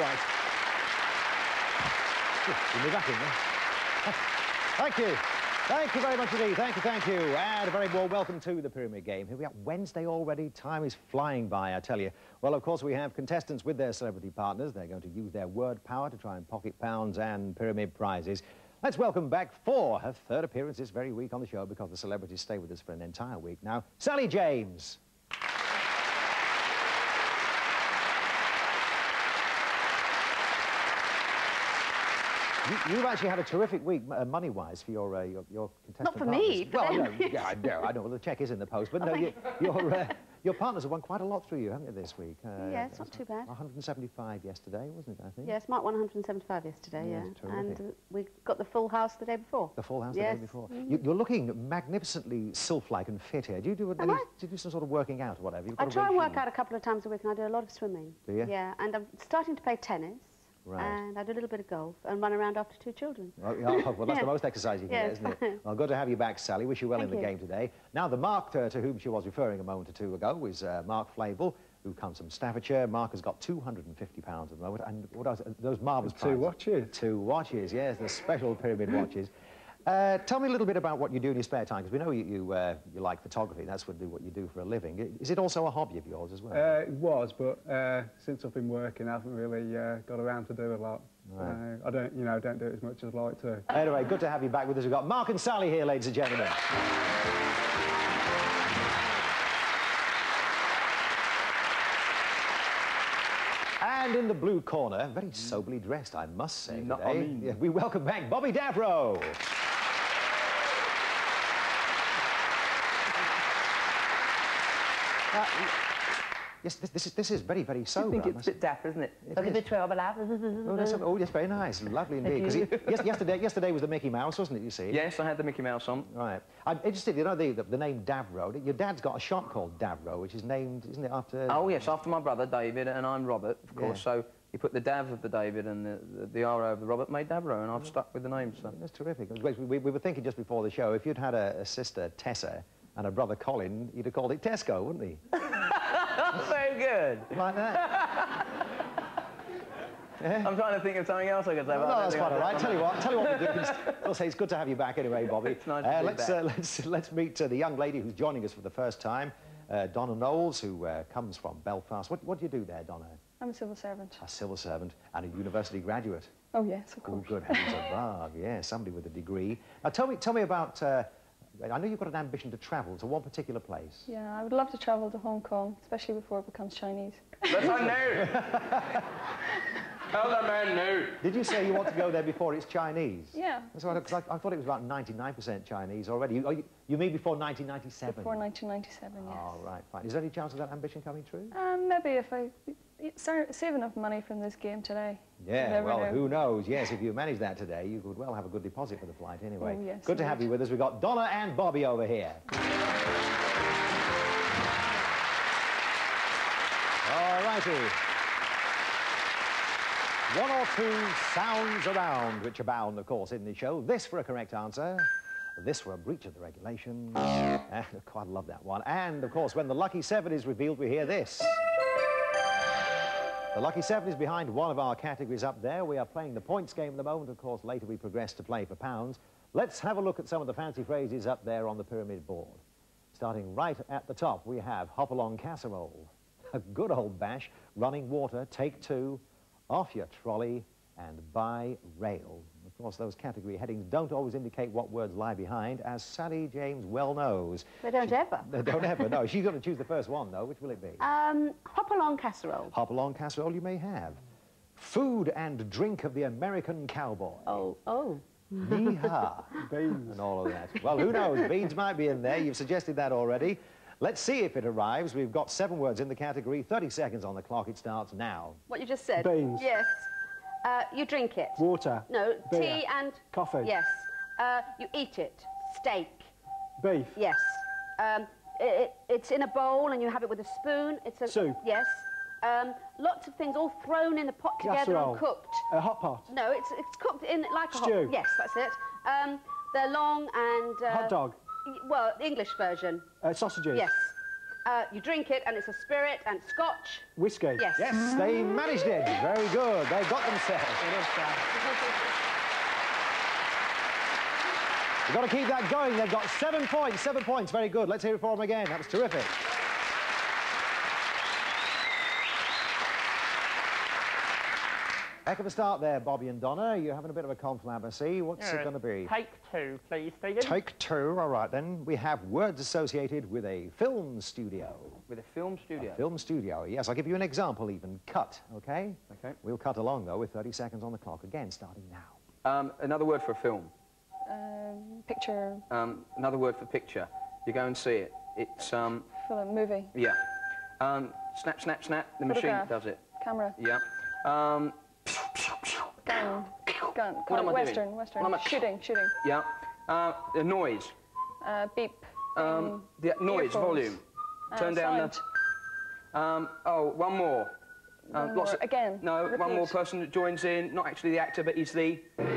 Right. Give me back in there. Thank you. Thank you very much indeed. Thank you, thank you. And a very warm welcome to the Pyramid Game. Here we are, Wednesday already. Time is flying by, I tell you. Well, of course, we have contestants with their celebrity partners. They're going to use their word power to try and pocket pounds and pyramid prizes. Let's welcome back for her third appearance this very week on the show because the celebrities stay with us for an entire week now. Sally James. You, have actually had a terrific week, uh, money-wise, for your, uh, your, your contestant Not for partners. me, for Well, them. no, yeah, I know, I know. Well, the cheque is in the post, but Oh, no, you, your, uh, your partners have won quite a lot through you, haven't they, this week? Uh, Yeah, it's not too bad. 175 yesterday, wasn't it, I think? Yes, Mark 175 yesterday, Yes, yeah. terrific. And uh, we got the full house the day before. The full house yes. the day before. You, you're looking magnificently sylph-like and fit here. Do you do, Am any, I? do you do some sort of working out or whatever? You've I try and work out a couple of times a week and I do a lot of swimming. Do you? Yeah, and I'm starting to play tennis. Right. And I do a little bit of golf and run around after two children. Well, yeah, well, that's the most exercise you can Yes. get, isn't it? Well, good to have you back, Sally. Wish you well Thank in the you. game today. Now, the Mark uh, to whom she was referring a moment or two ago is uh, Mark Flavel, who comes from Staffordshire. Mark has got £250 at the moment. And what else? Those marvellous Two watches. Two watches, yes, the special pyramid watches. Uh, tell me a little bit about what you do in your spare time, because we know you, you, uh, you like photography. That's what, what you do for a living. Is it also a hobby of yours as well? Uh, it was, but uh, since I've been working, I haven't really uh, got around to do a lot. Right. Uh, I don't, you know, don't do it as much as I'd like to. Anyway, good to have you back with us. We've got Mark and Sally here, ladies and gentlemen. And in the blue corner, very soberly dressed, I must say, No, today, I mean- we welcome back Bobby Davro. Uh, yes, this, this, is, this is very, very sober. I think it's a bit dapper, isn't it? It Look at the trouble out. Oh, that's, oh, yes, very nice. Lovely indeed. Because yes, yesterday, yesterday was the Mickey Mouse, wasn't it, you see? Yes, I had the Mickey Mouse on. Right. I'm interested, you know, the, the, the name Davro. Your dad's got a shop called Davro, which is named, isn't it, after... Oh, yes, after my brother, David, and I'm Robert, of course. Yeah. So you put the Dav of the David and the, the, the RO of the Robert made Davro, and I've stuck with the name, so... That's terrific. We, we, we were thinking just before the show, if you'd had a, a sister, Tessa, and a brother, Colin, he'd have called it Tesco, wouldn't he? Very good. like that. I'm trying to think of something else I could say. No, but that's think quite all right. Tell you what, tell you what we'll do. We'll say it's good to have you back anyway, Bobby. It's nice to uh, be let's, back. Uh, let's, let's meet uh, the young lady who's joining us for the first time, uh, Donna Knowles, who uh, comes from Belfast. What, what do you do there, Donna? I'm a civil servant. A civil servant and a university graduate. Oh, yes, of course. Oh, course. good heavens above. Yeah, somebody with a degree. Now, tell me, tell me about... I know you've got an ambition to travel to one particular place. Yeah, I would love to travel to Hong Kong, especially before it becomes Chinese. That's I knew. Tell the man knew. Did you say you want to go there before it's Chinese? Yeah, That's right, 'cause I, I thought it was about 99% Chinese already. You, you, you mean before 1997? before 1997, yes. Oh, right, fine. Is there any chance of that ambition coming true? Um, maybe if I sa- save enough money from this game today. Yeah, well, know. who knows? Yes, if you manage that today, you could well have a good deposit for the flight anyway. Oh, yes, good to have you with us. We've got Donna and Bobby over here. All righty. One or two sounds around, which abound, of course, in the show. This for a correct answer. This for a breach of the regulation. Eh, quite love that one. And, of course, when the lucky seven is revealed, we hear this. The Lucky Seven is behind one of our categories up there. We are playing the points game at the moment. Of course, later we progress to play for pounds. Let's have a look at some of the fancy phrases up there on the pyramid board. Starting right at the top, we have hop along casserole, a good old bash, running water, take two, off your trolley, and by rail. Of course, those category headings don't always indicate what words lie behind, as Sally James well knows. They don't ever. They don't ever know. She's going to choose the first one, though. Which will it be? Um, hop along casserole. Hop along casserole you may have. Food and drink of the American cowboy. Oh, oh. Yeehaw. Beans. and all of that. Well, who knows? Beans might be in there. You've suggested that already. Let's see if it arrives. We've got seven words in the category. 30 seconds on the clock. It starts now. What you just said? Beans. Yes. Uh, you drink it. Water. No, Beer. tea and... Coffee. Yes. Uh, you eat it. Steak. Beef. Yes. Um, it, it's in a bowl and you have it with a spoon. It's a... Soup. Yes. Um, lots of things all thrown in a pot together Casserole. and cooked. A hot pot. No, it's, it's cooked in like a hot... Stew. Yes, that's it. Um, they're long and... Uh, Hot dog. Well, the English version. Uh, sausages. Yes. Uh, you drink it, and it's a spirit, and scotch. Whiskey. Yes. Yes, they managed it. Very good. They got themselves. You've got to keep that going. They've got seven points. Seven points. Very good. Let's hear it for them again. That was terrific. Heck of a start there, Bobby and Donna. You're having a bit of a conflab, I see. What's it going to be? Take two, please, Stephen. Take two. All right, then. We have words associated with a film studio. With a film studio. Film studio. Yes, I'll give you an example even. Cut, okay? Okay. We'll cut along, though, with 30 seconds on the clock. Again, starting now. Um, another word for a film. Um, picture, Um, another word for picture. You go and see it. It's, um, film, movie, yeah. Um, snap, snap, snap. The machine does it. camera, Yeah. Um, gun, gun, What am I doing? western, western, What am I- shooting, shooting, yeah. Uh, the noise. uh, beep, Um, the noise, earphones. volume. uh, Turn down sound. the... Um, oh, one more. Um, One lots more. of- Again, No, one more person that joins in. Not actually the actor, but he's the...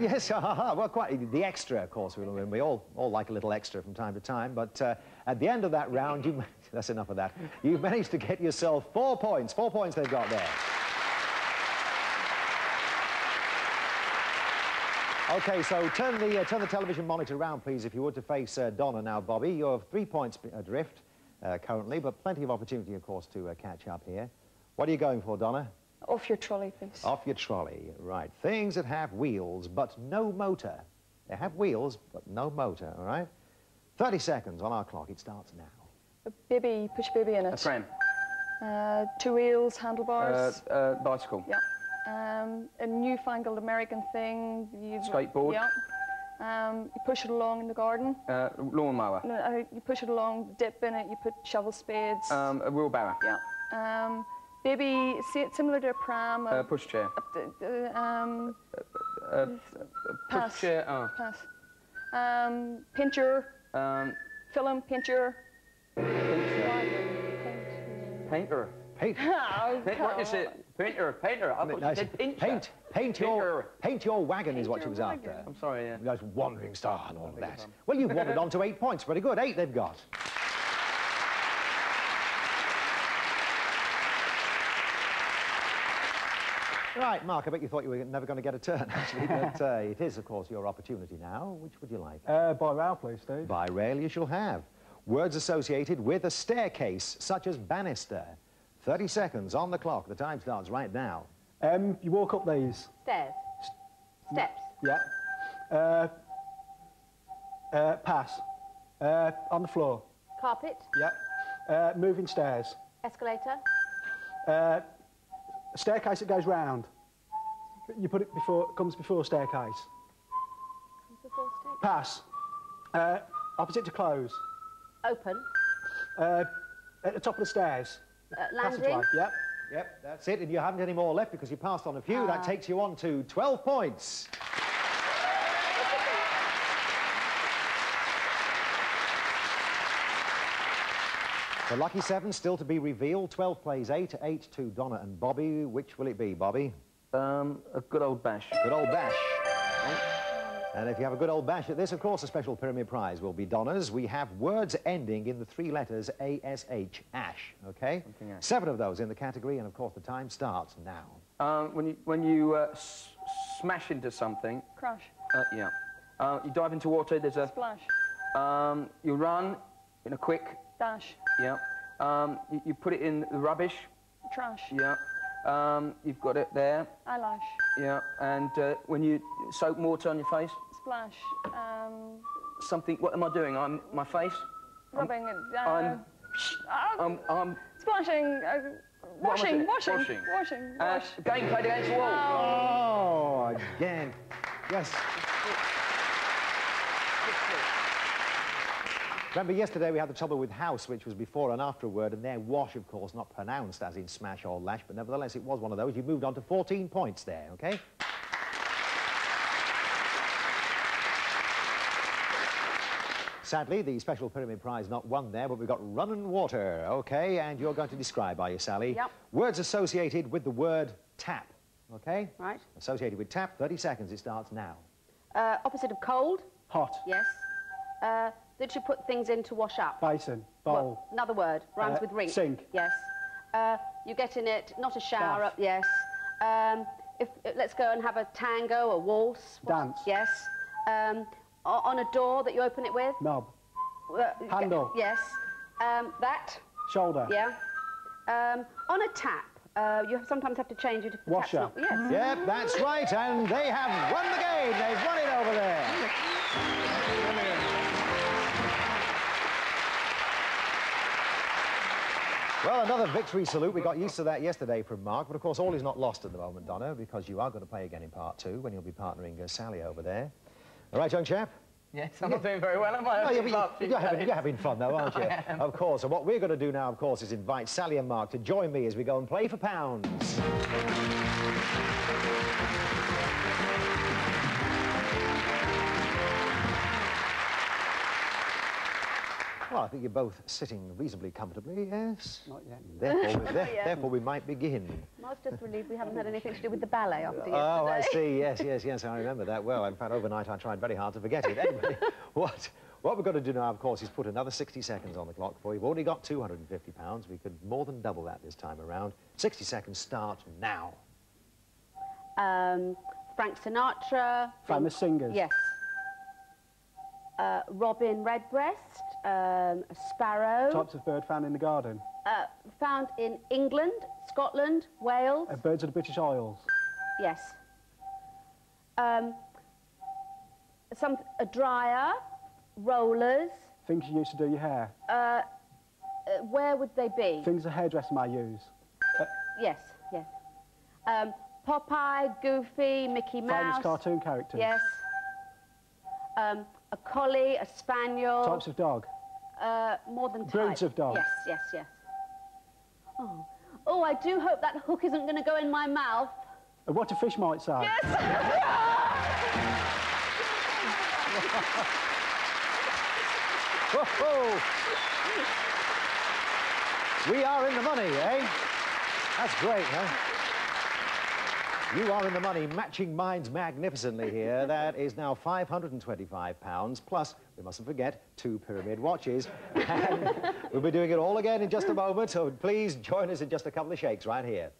Yes, ha, ha, ha. well, quite the extra, of course. We, we all, all like a little extra from time to time. But uh, at the end of that round, you that's enough of that. You've managed to get yourself four points. Four points they've got there. Okay, so turn the, uh, turn the television monitor around, please, if you would, to face uh, Donna now, Bobby. You're three points adrift uh, currently, but plenty of opportunity, of course, to uh, catch up here. What are you going for, Donna? Off your trolley, please. Off your trolley, right. Things that have wheels but no motor. They have wheels but no motor, all right? 30 seconds on our clock. It starts now. A baby, push baby in A it. pram. Uh, two wheels, Uh, handlebars. uh, bicycle. yeah. Um, a newfangled American thing. You, Skateboard. Yeah. Um, you push it along in the garden. Uh, lawnmower. No, uh, you push it along, dip in it. You put shovel spades. Um, a wheelbarrow. yeah. Um, it similar to a pram. Uh, a- pushchair. a- uh, um, Uh, Pass. pushchair. Oh. pass. Um, pincher, Um, film, pincher. painter. Paint. Oh, Paint, what is it? Painter. Painter. I thought you Nice. said pincher. Paint, paint your, paint your wagon is what she was wagon. after. I'm sorry, yeah. Nice wandering star and all of that. pardon. Well, you've wandered on to eight points. Pretty good. Eight they've got. Right, Mark, I bet you thought you were never going to get a turn, actually, but uh, it is, of course, your opportunity now. Which would you like? Uh, by rail, please, Steve. By rail you shall have. Words associated with a staircase, such as banister. 30 seconds on the clock. The time starts right now. Um, you walk up these. Stairs. Steps. Yeah. Uh, uh, pass. Uh, on the floor. Carpet. Yeah. Uh, moving stairs. Escalator. Uh, a staircase that goes round. You put it before, comes before staircase. Comes Before step. Pass. Uh, opposite to close. Open. Uh, at the top of the stairs. Uh, Passageway. landing. Yep. Yep, that's it, and you haven't any more left because you passed on a few. Ah. That takes you on to 12 points. The lucky seven still to be revealed. 12 plays 8, 8 to Donna and Bobby. Which will it be, Bobby? Um, a good old bash. Good old bash. And if you have a good old bash at this, of course, a special pyramid prize will be Donna's. We have words ending in the three letters A-S-H, ash, okay? Something ash. Seven of those in the category, and of course, the time starts now. Um, when you, when you uh, s- smash into something, Crash, uh, yeah. Uh, you dive into water, there's a... splash, Um, you run in a quick, dash, yeah. Um, you, you put it in the rubbish, trash, yeah. Um, you've got it there, eyelash, yeah. And uh, when you soap water on your face, splash, um, something, what am I doing? I'm, my face? rubbing it, uh, I'm, uh, I'm, I'm, splashing, uh, What am I washing, washing, Washing. washing, uh, wash. game played against the wall. Oh, again. Yes. Remember, yesterday we had the trouble with house, which was before and after a word, and there wash, of course, not pronounced as in smash or lash, but nevertheless it was one of those. You moved on to 14 points there, okay? Sadly, the special pyramid prize not won there, but we've got run and water, okay? And you're going to describe, are you, Sally? Yep. Words associated with the word tap, okay? Right. Associated with tap, 30 seconds, it starts now. Uh, opposite of cold. Hot. Yes. Uh, that you put things in to wash up. Basin. What- Bowl. another word. Rhymes Uh, with rink. sink. Yes. Uh, you get in it, not a shower Bath. up, yes. Um, if, uh, let's go and have a tango, a waltz. What's- Dance. Yes. Um, on a door that you open it with. Knob. Uh, Handle. Yes. Um, that. Shoulder. Yeah. Um, on a tap. Uh, you sometimes have to change it if the tap's Washer. not- Yes. Yep, that's right, and they have won the game. They've won it over there. Well, another victory salute. We got used to that yesterday from Mark, but of course all is not lost at the moment, Donna, because you are going to play again in part two when you'll be partnering uh, Sally over there. All right, young chap? Yes, I'm not doing very well, am I? Oh, yeah, you, you're, having, you're having fun, though, aren't you? Of course. And what we're going to do now, of course, is invite Sally and Mark to join me as we go and play for pounds. Well, I think you're both sitting reasonably comfortably, yes? Not yet. Therefore, we, there- Yeah. therefore we might begin. I was just relieved we haven't had anything to do with the ballet after yesterday. Oh, I see. Yes, yes, yes. I remember that well. In fact, overnight I tried very hard to forget it. Anyway, what, what we've got to do now, of course, is put another 60 seconds on the clock for you. We've already got 250 pounds. We could more than double that this time around. 60 seconds start now. Um, Frank Sinatra. Famous singers. Yes. Uh, Robin Redbreast, um, a sparrow, Types of bird found in the garden. uh, found in England, Scotland, Wales. Uh, birds of the British Isles. Yes. Um, some a dryer, rollers. Things you used to do your hair. Uh, uh, where would they be? Things a hairdresser might use. Yes, yes. Um, Popeye, Goofy, Mickey Mouse. Famous cartoon characters. Yes. Um, a collie, a spaniel. Types of dog. Uh, more than Breeds type. of dogs. Yes, yes, yes. Oh. oh, I do hope that hook isn't going to go in my mouth. Uh, what a fish might say. Whoa! We are in the money, eh? That's great, huh? You are in the money, matching minds magnificently here. That is now £525, plus, we mustn't forget, two pyramid watches. And we'll be doing it all again in just a moment, so please join us in just a couple of shakes right here.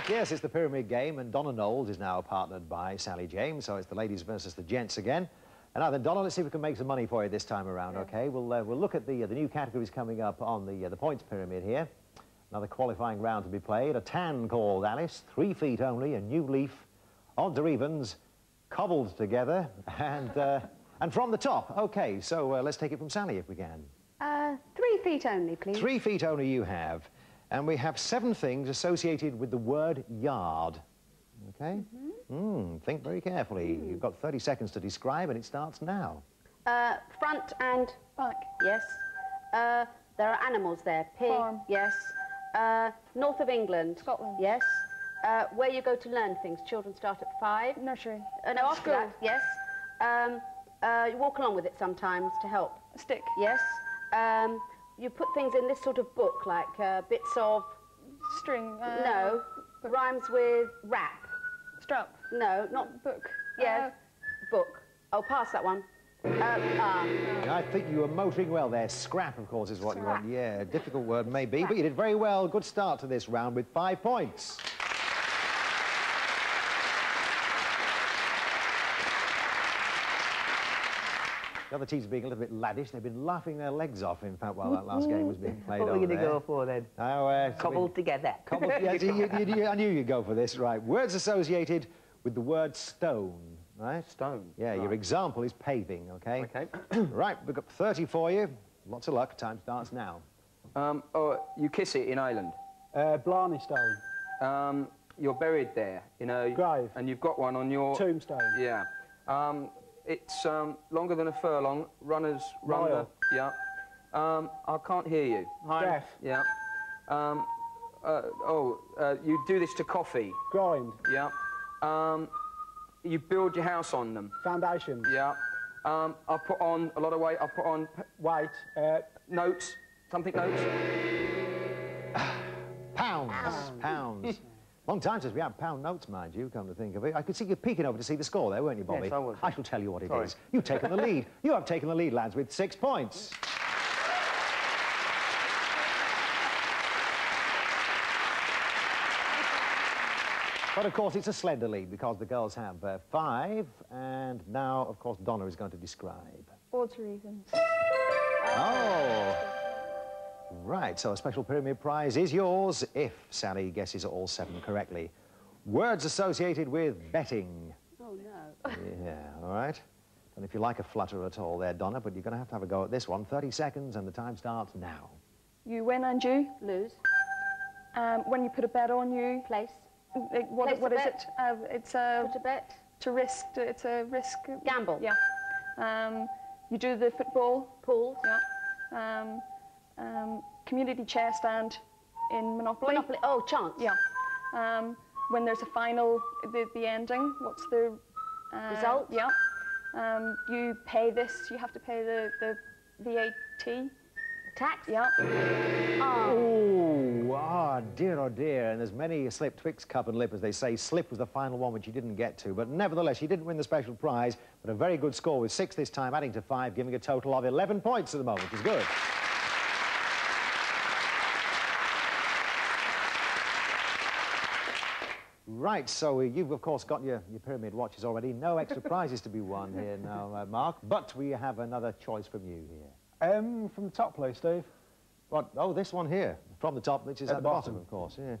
Back. Yes, it's the Pyramid Game, and Donna Knowles is now partnered by Sally James, so it's the ladies versus the gents again. And now then, Donna, let's see if we can make some money for you this time around, okay? We'll, uh, we'll look at the, uh, the new categories coming up on the, uh, the points pyramid here. Another qualifying round to be played. A tan called Alice, three feet only, a new leaf, odds or evens, cobbled together, and, uh, and from the top. Okay, so uh, let's take it from Sally if we can. Uh, three feet only, please. Three feet only you have. And we have seven things associated with the word yard. Okay? Mm, think very carefully. You've got 30 seconds to describe, and it starts now. Uh, front and Back. yes. Uh, there are animals there. Pig. Farm. Yes. Uh, north of England. Scotland. Yes. Uh, where you go to learn things. Children start at five. Nursery. Uh, no, after School. that. Yes. Um, uh, you walk along with it sometimes to help. Stick. Yes. Um, you put things in this sort of book, like uh, bits of String. Uh, no rhymes with wrap. Strap. No, not Book. yeah, book. I'll pass that one. Uh, ah. I think you were motoring well there. Scrap, of course, is what you want. Yeah, difficult word maybe, but you did very well. Good start to this round with five points. The other teams being a little bit laddish. They've been laughing their legs off, in fact, while that last game was being played What are over we going to go for then? Oh, uh, Cobbled been- together. Cobbled, yes, you, you, you, I knew you'd go for this, right. Words associated with the word stone, right? Stone. Yeah, your example is paving, okay? Okay. right, we've got 30 for you. Lots of luck. Time starts now. Um, oh, you kiss it in Ireland. Uh, Blarney Stone. Um, you're buried there, you know. Grave. And you've got one on your... Tombstone. Yeah. Um, it's um, longer than a furlong. Runners run the... Yeah. Um, I can't hear you. Hi. Deaf. Yeah. Um, uh, oh, uh, you do this to coffee. Grind. Yeah. Um, You build your house on them. Foundations. Yeah. Um, I put on a lot of weight. I put on Weight. Uh, notes. Something notes. Pounds. Pounds. Long time since we had pound notes, mind you, come to think of it. I could see you peeking over to see the score there, weren't you, Bobby? Yes, I was. I shall tell you what it is. Sorry. You've taken the lead. You have taken the lead, lads, with six points. But of course, it's a slender lead because the girls have uh, five, and now, of course, Donna is going to describe. Odds or evens. Oh. Right, so a special pyramid prize is yours if Sally guesses all seven correctly. Words associated with betting. Oh, no. Yeah, all right. And if you like a flutter at all there, Donna, but you're going to have to have a go at this one. 30 seconds and the time starts now. You win and you. Lose. Um, when you put a bet on you, Place. like, what, Place a what is bet. it? Uh, it's a Put a bet. to risk. It's a risk. Gamble. Yeah. Um, you do the football. Pools. Yeah. Um, um, community chair stand in Monopoly. Monopoly. Oh, chance. Yeah. Um, when there's a final, the, the ending, what's the uh, Result? Yeah. Um, you pay this. You have to pay the the VAT. Tax. Yeah. Oh, ah, dear, oh dear. And there's many a slip twixt cup and lip, as they say. Slip was the final one, which she didn't get to. But nevertheless, she didn't win the special prize, but a very good score with six this time, adding to five, giving a total of 11 points at the moment, which is good. Right, so uh, you've, of course, got your, your pyramid watches already. No extra prizes to be won here now, uh, Mark. But we have another choice from you here. um, from the top, please, Steve. What? Oh, this one here, from the top, which is at, the bottom. of course, yeah.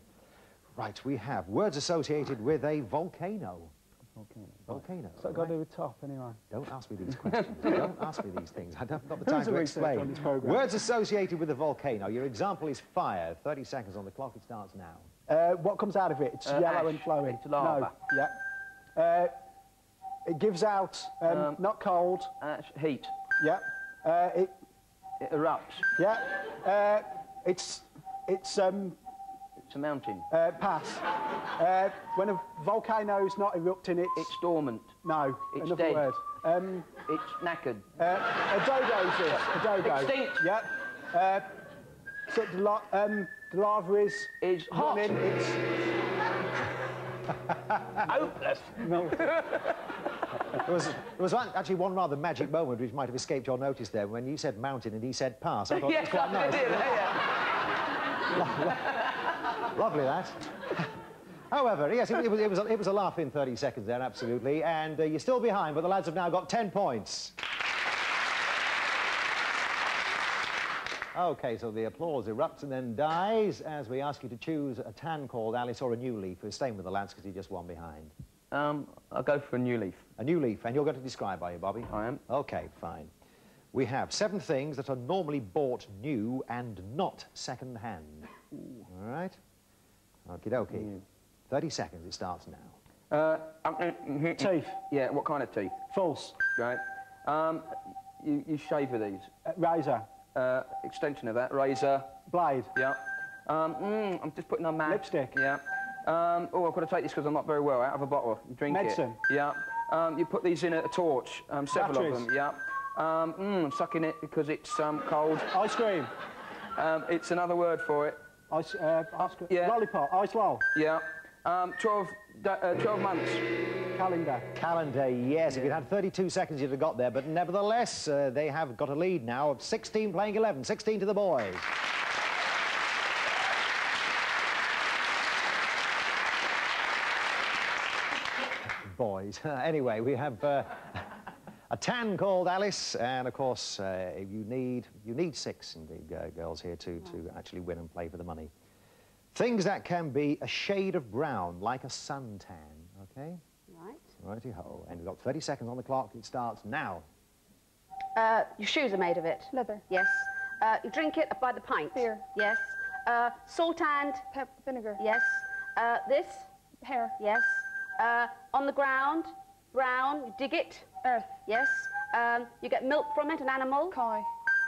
Right, we have words associated with a volcano. Volcano. Volcano. What's that all got to do with top, anyway? Don't ask me these questions. Don't ask me these things. I haven't got the time to explain. on this programme? Words associated with a volcano. Your example is fire. 30 seconds on the clock. It starts now. Uh, what comes out of it? It's Uh, yellow ash. and flowing. It's lava. No. Yeah. Uh, it gives out, um, Um, not cold. Ash, heat. Yeah. Uh, it, It erupts. yeah. Uh, it's, it's, um, It's a mountain. uh, pass. Uh, when a volcano's not erupting, it's, It's dormant. no. it's another dead. word. Um, It's knackered. uh, a dodo's this. A dodo. Extinct. Yeah. So the, la- um, the lava is Is hot. running. It's Hopeless. no. There was, there was one, actually one rather magic moment which might have escaped your notice there when you said mountain and he said pass. I thought yes, it was quite nice. did. Yeah. Lovely, that. However, yes, it, it, was, it, was a, it was a laugh in 30 seconds there, absolutely. And uh, you're still behind, but the lads have now got 10 points. OK, so the applause erupts and then dies as we ask you to choose a tan called Alice or a new leaf. We're staying with the lads because you're just one behind. Um, I'll go for a new leaf. A new leaf, and you're going to describe, are you, Bobby? I am. OK, fine. We have seven things that are normally bought new and not second-hand. All right? Okie dokie. 30 seconds, it starts now. Uh, um, mm, mm, Teeth. Yeah, what kind of teeth? False. Right. Um, you, you shave with these. Uh, razor. Uh, extension of that. Razor. Blade. Yeah. Um, mm, I'm just putting on matte. Lipstick. Yeah. Um, oh, I've got to take this because I'm not very well. Out of a bottle. Drink Medicine. it. Yeah. Um, you put these in a torch. Um, several Batteries. of them. Yeah. Um, mm, I'm sucking it because it's um, cold. Ice cream. Um, it's another word for it. Ice, uh, ice cream. Yeah. Lollipop. Ice lol. Yeah. Um, 12, uh, 12 months. Calendar. Calendar, yes. If you'd had 32 seconds, you'd have got there. But nevertheless, uh, they have got a lead now of 16 playing 11. 16 to the boys. boys. anyway, we have uh, a tan called Alice, and of course, uh, you need you need six indeed, uh, girls here to to actually win and play for the money. Things that can be a shade of brown, like a suntan. Okay. Righty ho. And we've got 30 seconds on the clock. It starts now. Uh, your shoes are made of it. Leather. Yes. Uh, you drink it by the pint. Beer. Yes. Uh, salt and Pep vinegar. yes. Uh, this Hair. yes. Uh, on the ground, brown. You dig it. Earth. Yes. Um, you get milk from it, an animal. Cow.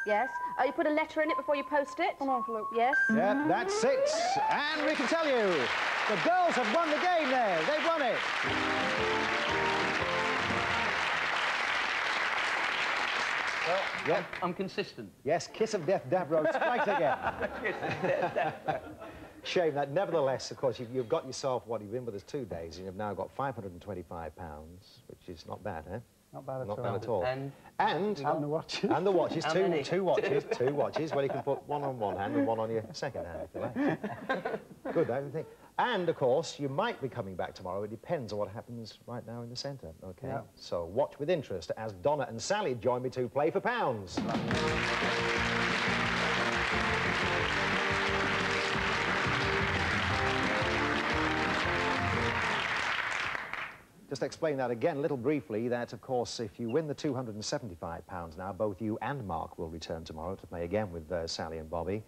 Yes. Uh, you put a letter in it before you post it. An envelope. Yes. Yep, that's it. And we can tell you, the girls have won the game there. They've won it. Well, yep. I'm consistent. Yes, kiss of death, Davros, road, again. Shame that. Nevertheless, of course, you've, you've got yourself what you've been with us two days, and you've now got £525, which is not bad, eh? Not bad at Not all. Bad at all. And, and, and the watches. And the watches. two, two watches. two watches. Well, you can put one on one hand and one on your second hand, if you like. Good, I think. And, of course, you might be coming back tomorrow. It depends on what happens right now in the centre, OK? Yeah. So watch with interest as Donna and Sally join me to play for pounds. Just explain that again a little briefly, that, of course, if you win the £275 now, both you and Mark will return tomorrow to play again with uh, Sally and Bobby.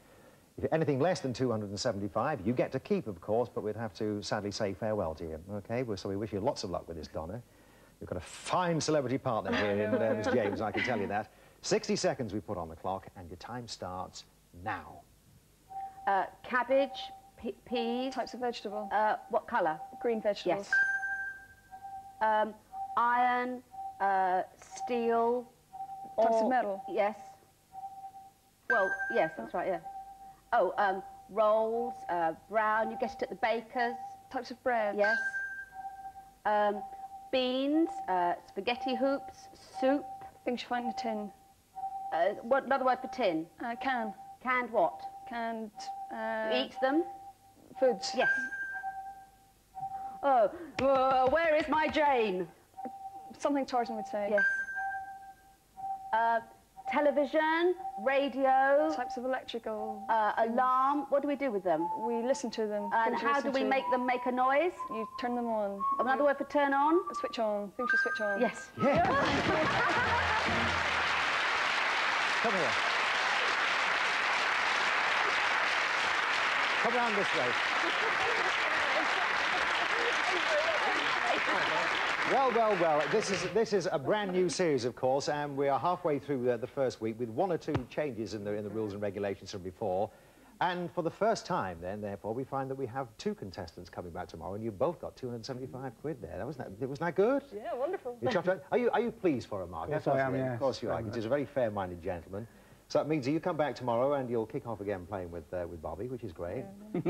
If anything less than 275, you get to keep, of course, but we'd have to sadly say farewell to you, OK? Well, So we wish you lots of luck with this, Donna. You've got a fine celebrity partner here in uh, Miss James, I can tell you that. 60 seconds we put on the clock, and your time starts now. Uh, cabbage, pe- peas. Types of vegetable. Uh, what colour? Green vegetables. Yes. Um, iron, uh, steel. Types or- of metal. Yes. Well, yes, that's right, yeah. Oh, um, rolls, uh, brown, you get it at the baker's. Types of bread. Yes. Um, beans, uh, spaghetti hoops, soup. Things you find in a tin. Uh, what, another word for tin? Uh, can. Canned what? Canned uh, Eat them? foods. Yes. Oh, uh, where is my Jane? Something Tarzan would say. Yes. Uh, television, radio, Types of electrical. uh, alarm. What do we do with them? we listen to them. And how do we to. make them make a noise? You turn them on. Another word for turn on? Switch on. Things you switch on. Yes. Yeah. Come here. Come round this way. Well, well, well, this is, this is a brand new series, of course, and we are halfway through uh, the first week with one or two changes in the, in the rules and regulations from before. And for the first time, then, therefore, we find that we have two contestants coming back tomorrow, and you both got 275 quid there. That wasn't that, wasn't that good? Yeah, wonderful. You chuffed? Are you, are you pleased for him, Mark? Yes, Of course I am, you yes, Of course you are. very He's a very fair-minded gentleman. So that means that you come back tomorrow and you'll kick off again playing with, uh, with Bobby, which is great.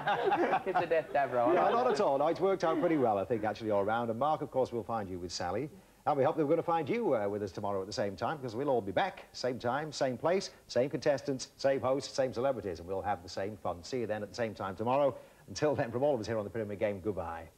Kids are death dab. Yeah, not at all. No, it's worked out pretty well, I think, actually, all round. And Mark, of course, will find you with Sally. And we hope that we're going to find you uh, with us tomorrow at the same time, because we'll all be back, same time, same place, same contestants, same hosts, same celebrities, and we'll have the same fun. See you then at the same time tomorrow. Until then, from all of us here on the Pyramid Game, goodbye.